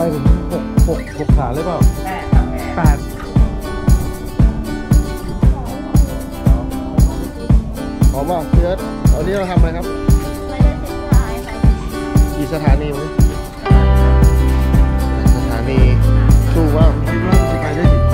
ไปถึงหกหกหกขาเลยเปล่าแปดแปดหอมป่ะพี่เอิร์นนี้เราทำอะไรครับกี่สถานีไหมสถานีสู้ว่าคิดว่าจะไปได้ถึง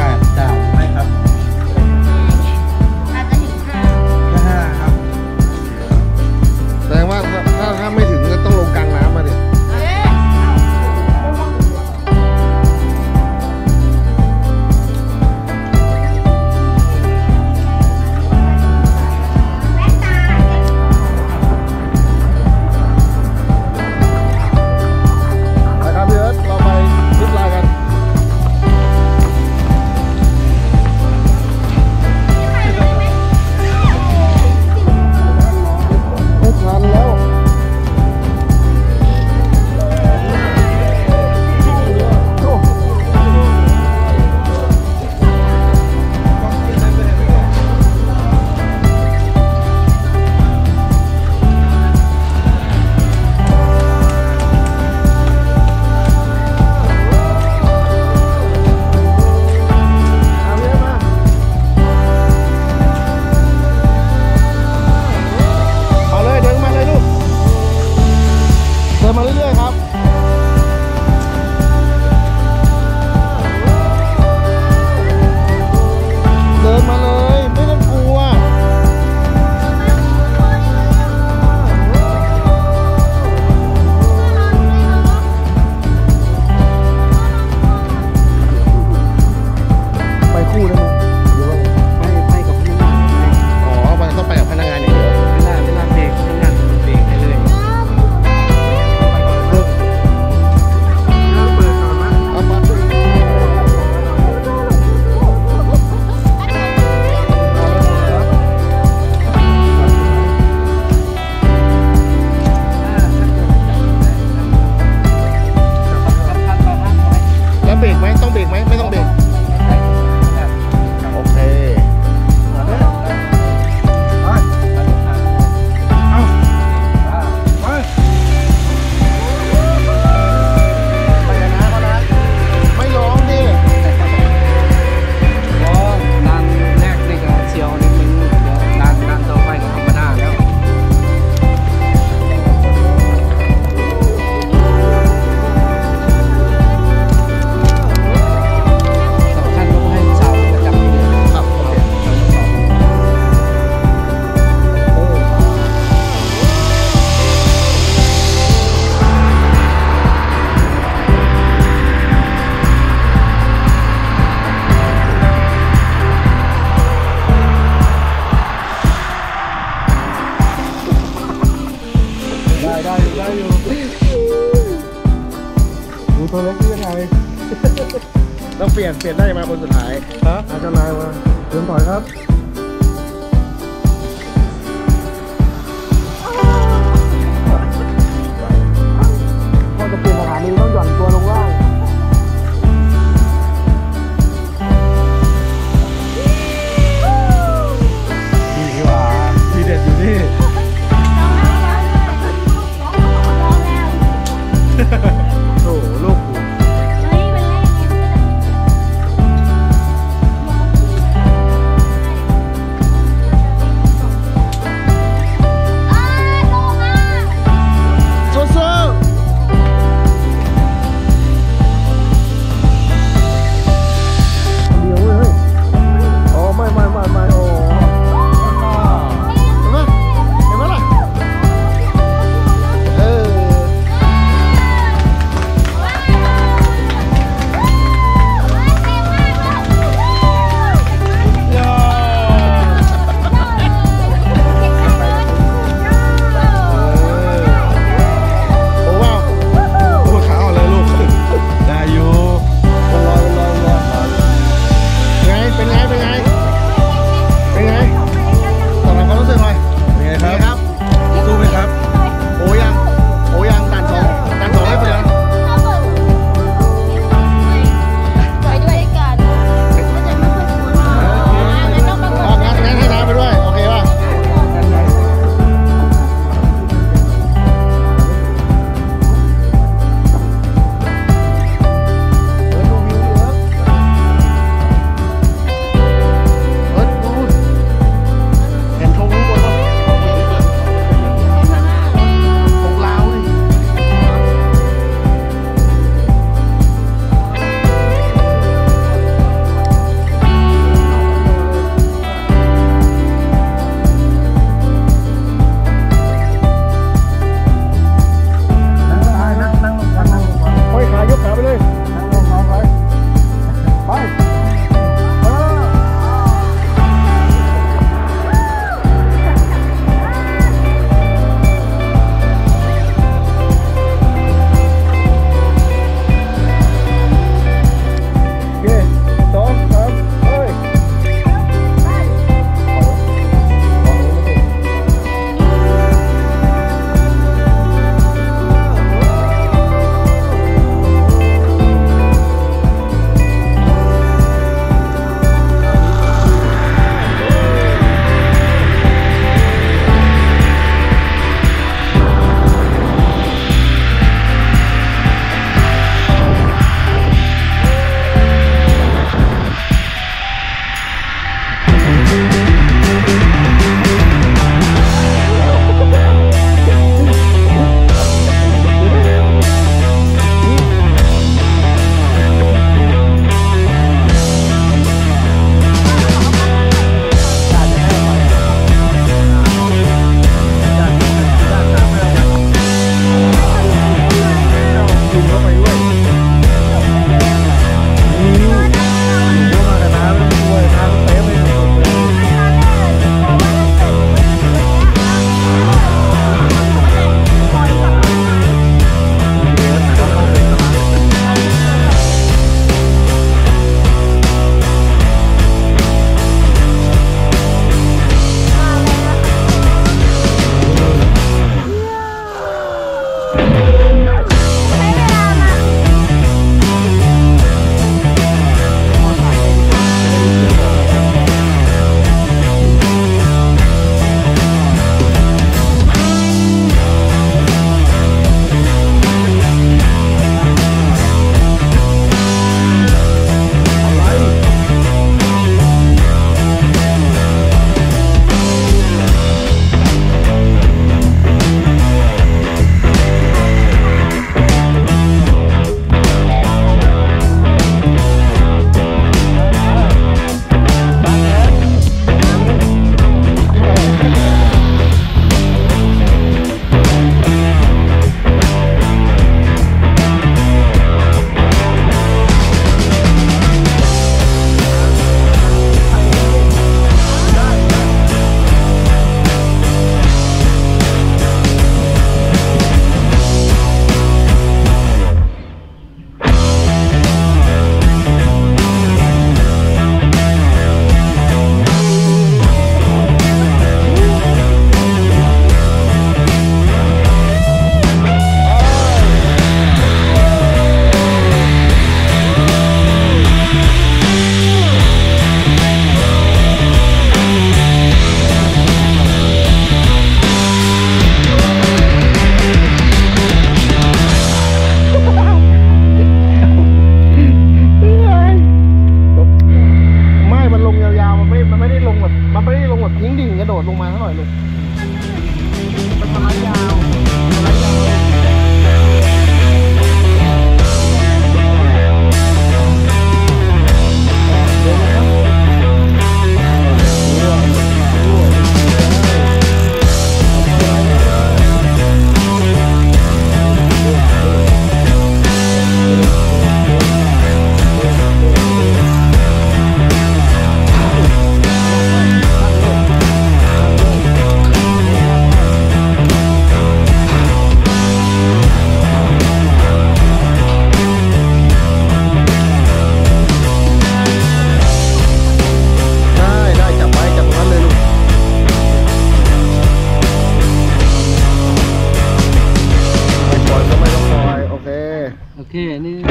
你，你走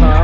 吧。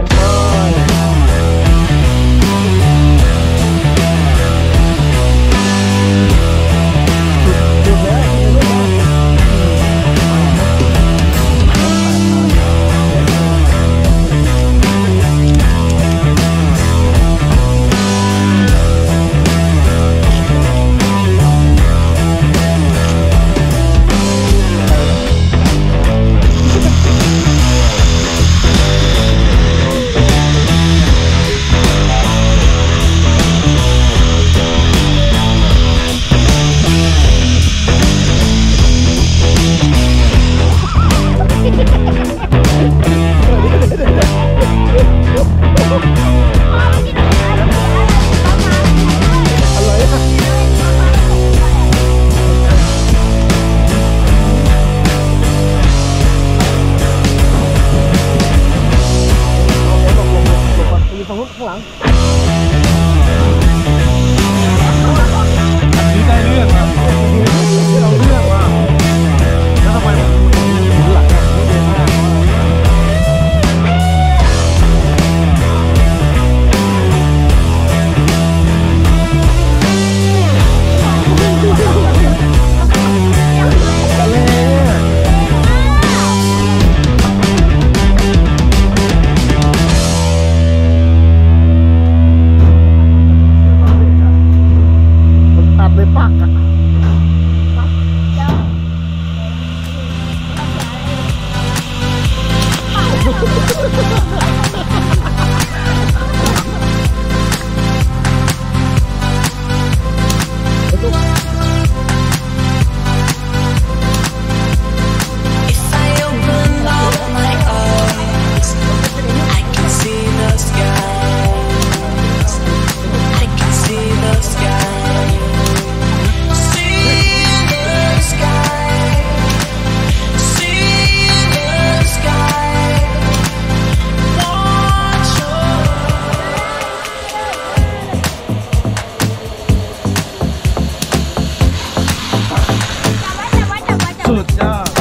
Good job.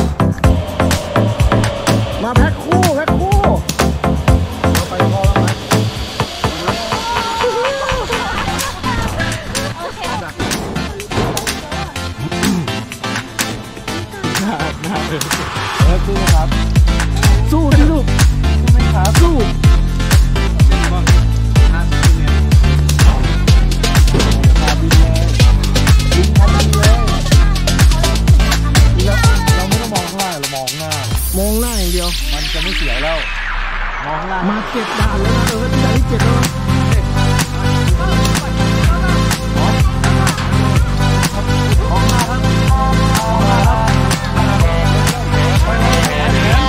មកទៀតដាក់លើទៅដីជារត់អរគុណអរគុណអរគុណ